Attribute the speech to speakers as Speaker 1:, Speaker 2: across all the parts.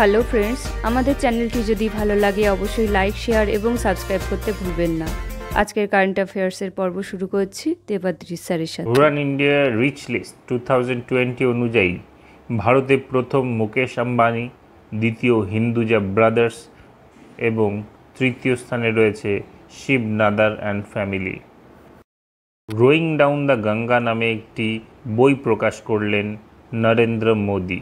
Speaker 1: Hello friends আমাদের চ্যানেলটি যদি ভালো লাগে অবশ্যই লাইক শেয়ার এবং সাবস্ক্রাইব করতে ভুলবেন না। আজকের কারেন্ট অ্যাফেয়ার্সের পর্ব শুরু করছি দেবাদ্রিস স্যারের সাথে।
Speaker 2: Hurun India rich list two thousand twenty অনুযায়ী ভারতে প্রথম মুকেশ আম্বানি, দ্বিতীয় হিন্দুজা ব্রাদার্স এবং তৃতীয় স্থানে রয়েছে Shiv, Nadar and family rowing down the Ganga নামে একটি বই প্রকাশ করলেন নরেন্দ্র মোদী।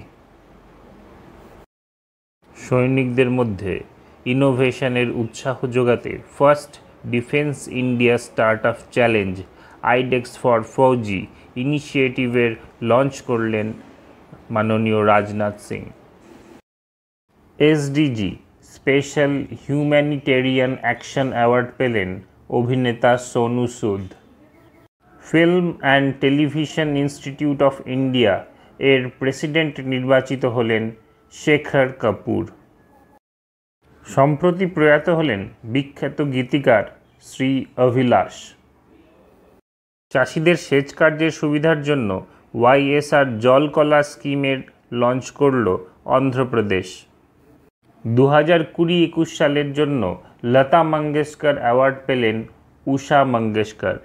Speaker 2: সৈনিকদের মধ্যে ইনোভেশনের উৎসাহ যোগাতে first defence India start up challenge iDEX for Fauji ইনিশিয়েটিভের launch করলেন মাননীয় Rajnath Singh. SDG special humanitarian action award পেলেন অভিনেতা Sonu Sood. Film and television institute of India এর প্রেসিডেন্ট নির্বাচিত হলেন শেখর কাপুর। সম্প্রতি প্রয়াত হলেন বিখ্যাত গীতিকার শ্রী অভিলাষ। চাষিদের সেচ কার্যের সুবিধার জন্য ওয়াইএসআর জলকলা স্কিমের লঞ্চ করল অন্ধ্রপ্রদেশ। দু হাজার কুড়ি একুশ সালের জন্য লতা মঙ্গেশকর অ্যাওয়ার্ড পেলেন উষা মঙ্গেশকর।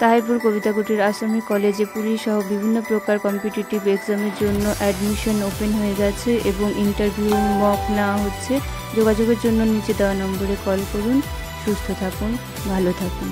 Speaker 1: তাহিরপুর কবিতাকুটির আসামি কলেজে পুলিশ সহ বিভিন্ন প্রকার কম্পিটিটিভ এক্সামের জন্য অ্যাডমিশন ওপেন হয়ে গেছে এবং ইন্টারভিউ মক নেওয়া হচ্ছে। যোগাযোগের জন্য নিচে দেওয়া নম্বরে কল করুন। সুস্থ থাকুন, ভালো থাকুন।